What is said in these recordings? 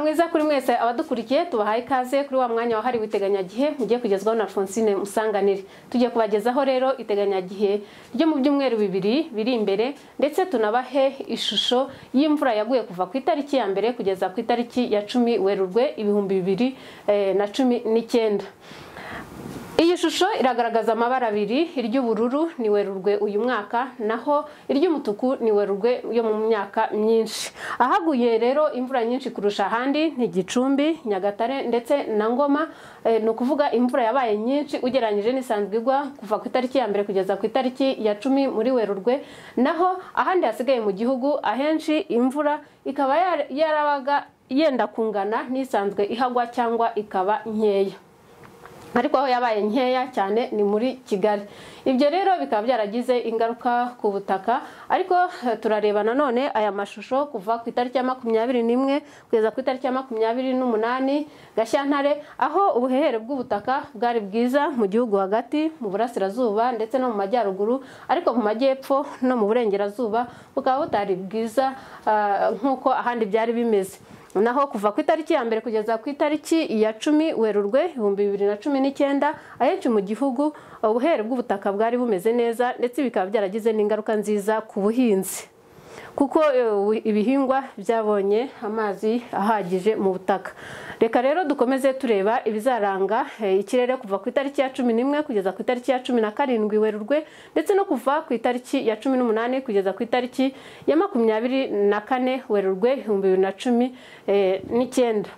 mwiza kuri mwese abadukurikiye tubahaye ikaze kuri wa mwanya wahariwe iteganyagihe mugiye kugezwaho na Alphonsine Musanganire. Tugiye kubagezaho rero iteganyagihe ryo mu byumweru bibiri biri imbere ndetse tunabahe ishusho y'imvura yaguye kuva ku itariki ya mbere kugeza ku itariki ya cumi werurwe ibihumbi bibiri eh, na cumi n'icyenda. Iyi shusho iragaragaza amabara abiri iry'ubururu ni werurwe uyu mwaka naho iry'umutuku ni werurwe yo mu myaka myinshi. Ahaguye rero imvura nyinshi kurusha ahandi ni gicumbi nyagatare ndetse na ngoma ni ukuvuga imvura yabaye nyinshi ugereranyije n'isanzwe igwa kuva ku itariki ya mbere kugeza ku itariki ya cumi muri werurwe naho ahandi hasigaye mu gihugu ahenshi imvura ikaba yarabaga yenda kungana n'isanzwe ihagwa cyangwa ikaba nkeya. Ariko aho yabaye nkeya cyane ni muri kigali. Ibyo rero bikaba byaragize ingaruka ku butaka ariko turareba nanone aya mashusho kuva ku itariki ya makumyabiri n'imwe kugeza ku itariki ya makumyabiri n'umunani gashyantare aho ubuhehere bw'ubutaka bwari bwiza mu gihugu hagati mu burasirazuba ndetse no mu majyaruguru ariko mu majyepfo no mu burengerazuba bukaba butari bwiza nk'uko ahandi byari bimeze. Naho kuva ku itariki ya mbere kugeza ku itariki ya cumi werurwe ibihumbi bibiri na cumi n'icyenda ahenshi mu gihugu ubuhere bw'ubutaka bwari bumeze neza ndetse bikaba byaragize n'ingaruka nziza ku buhinzi. Kuko ibihingwa byabonye amazi ahagije mu butaka. Reka rero dukomeze tureba ibizaranga ikirere kuva ku itariki ya cumi n'imwe kugeza ku itariki ya cumi na karindwi werurwe ndetse no kuva ku itariki ya cumi n'umunani kugeza ku itariki ya makumyabiri na kane werurwe ibihumbi bibiri na cumi n'icyenda.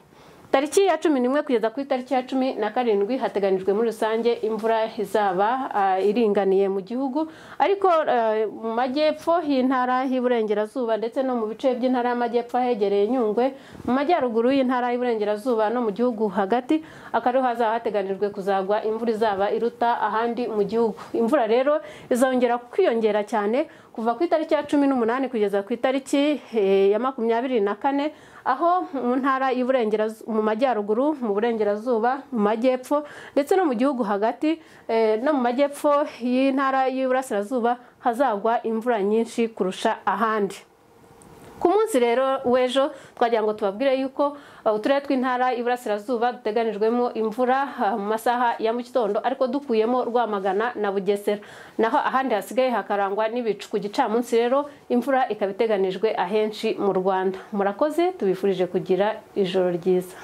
Tariki ya cumi n'imwe kugeza ku itariki ya cumi na karindwi hateganyijwe muri rusange imvura izaba iringaniye mu gihugu. Ariko mu majyepfo y'intara y'Iburengerazuba ndetse no mu bice by'intara y'amajyepfo ahegereye Nyungwe mu majyaruguru y'intara y'Iburengerazuba no mu gihugu hagati akariho hazaba hateganijwe kuzagwa imvura izaba iruta ahandi mu gihugu. Imvura rero izongera kwiyongera cyane kuva ku itariki ya cumi n'umunani kugeza ku itariki ya makumyabiri na kane aho mu ntara mu majyaruguru mu burengerazuba mu majyepfo ndetse no mu gihugu hagati no mu majyepfo y'intara y'Iburasirazuba hazagwa imvura nyinshi kurusha ahandi. Ku munsi rero w'ejo twagira ngo tubabwire yuko uturere tw'intara y'Iburasirazuba duteganijwemo imvura mu masaha ya mu gitondo ariko dukuyemo Rwamagana na Bugesera. Naho ahandi hasigaye hakarangwa n'ibicu. Ku gicamunsi rero imvura ikaba iteganijwe ahenshi mu Rwanda. Murakoze tubifurije kugira ijoro ryiza.